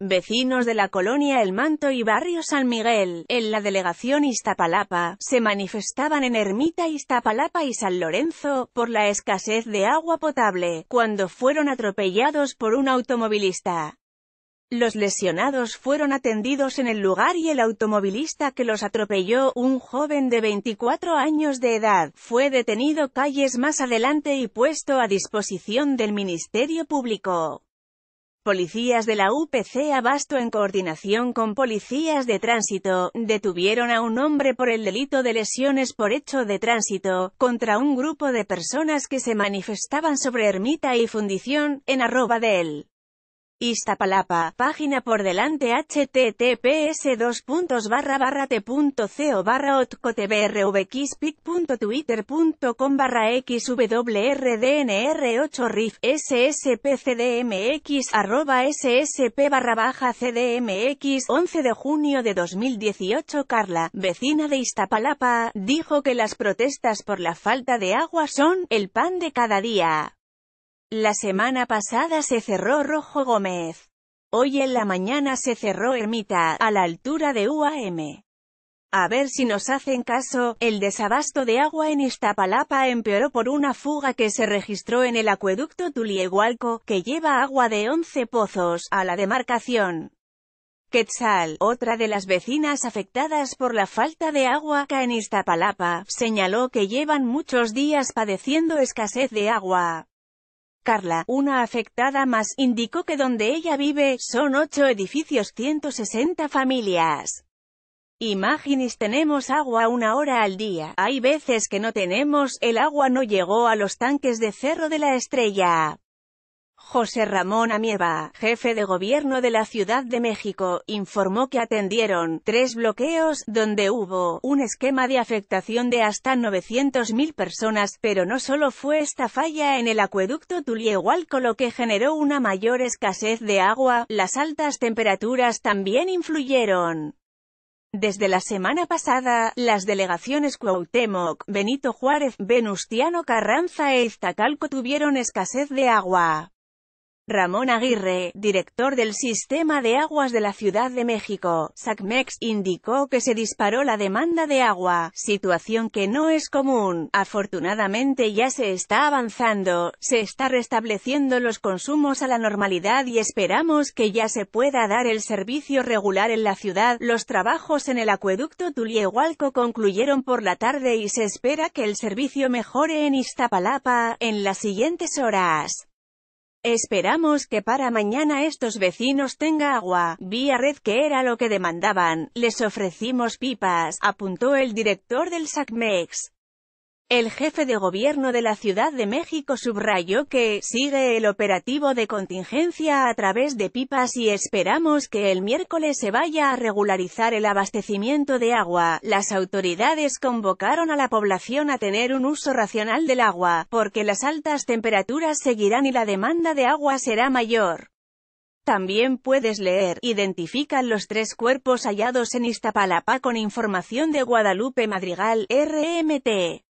Vecinos de la colonia El Manto y barrio San Miguel, en la delegación Iztapalapa, se manifestaban en Ermita Iztapalapa y San Lorenzo, por la escasez de agua potable, cuando fueron atropellados por un automovilista. Los lesionados fueron atendidos en el lugar y el automovilista que los atropelló, un joven de 24 años de edad, fue detenido calles más adelante y puesto a disposición del Ministerio Público. Policías de la UPC Abasto en coordinación con policías de tránsito, detuvieron a un hombre por el delito de lesiones por hecho de tránsito, contra un grupo de personas que se manifestaban sobre ermita y fundición, en arroba del Iztapalapa, página por delante https dos puntos barra barra t.co barra otcotebrvxpic.twitter.com barra xwrdnr8 rif sspcdmx arroba ssp barra baja cdmx 11 de junio de 2018 Carla, vecina de Iztapalapa, dijo que las protestas por la falta de agua son el pan de cada día. La semana pasada se cerró Rojo Gómez. Hoy en la mañana se cerró Ermita, a la altura de UAM. A ver si nos hacen caso, el desabasto de agua en Iztapalapa empeoró por una fuga que se registró en el acueducto Tuliehualco, que lleva agua de 11 pozos, a la demarcación. Quetzal, otra de las vecinas afectadas por la falta de agua en Iztapalapa, señaló que llevan muchos días padeciendo escasez de agua. Una afectada más, indicó que donde ella vive, son ocho edificios 160 familias. Imaginis tenemos agua una hora al día. Hay veces que no tenemos, el agua no llegó a los tanques de Cerro de la Estrella. José Ramón Amieva, jefe de gobierno de la Ciudad de México, informó que atendieron tres bloqueos, donde hubo un esquema de afectación de hasta 900.000 personas, pero no solo fue esta falla en el acueducto Tuliehualco lo que generó una mayor escasez de agua, las altas temperaturas también influyeron. Desde la semana pasada, las delegaciones Cuauhtémoc, Benito Juárez, Venustiano Carranza e Iztacalco tuvieron escasez de agua. Ramón Aguirre, director del Sistema de Aguas de la Ciudad de México, SACMEX, indicó que se disparó la demanda de agua, situación que no es común. Afortunadamente ya se está avanzando, se está restableciendo los consumos a la normalidad y esperamos que ya se pueda dar el servicio regular en la ciudad. Los trabajos en el acueducto Tuliehualco concluyeron por la tarde y se espera que el servicio mejore en Iztapalapa, en las siguientes horas. Esperamos que para mañana estos vecinos tenga agua, vía red que era lo que demandaban, les ofrecimos pipas, apuntó el director del SACMEX. El jefe de gobierno de la Ciudad de México subrayó que sigue el operativo de contingencia a través de pipas y esperamos que el miércoles se vaya a regularizar el abastecimiento de agua. Las autoridades convocaron a la población a tener un uso racional del agua, porque las altas temperaturas seguirán y la demanda de agua será mayor. También puedes leer, identifican los tres cuerpos hallados en Iztapalapa con información de Guadalupe Madrigal, RMT.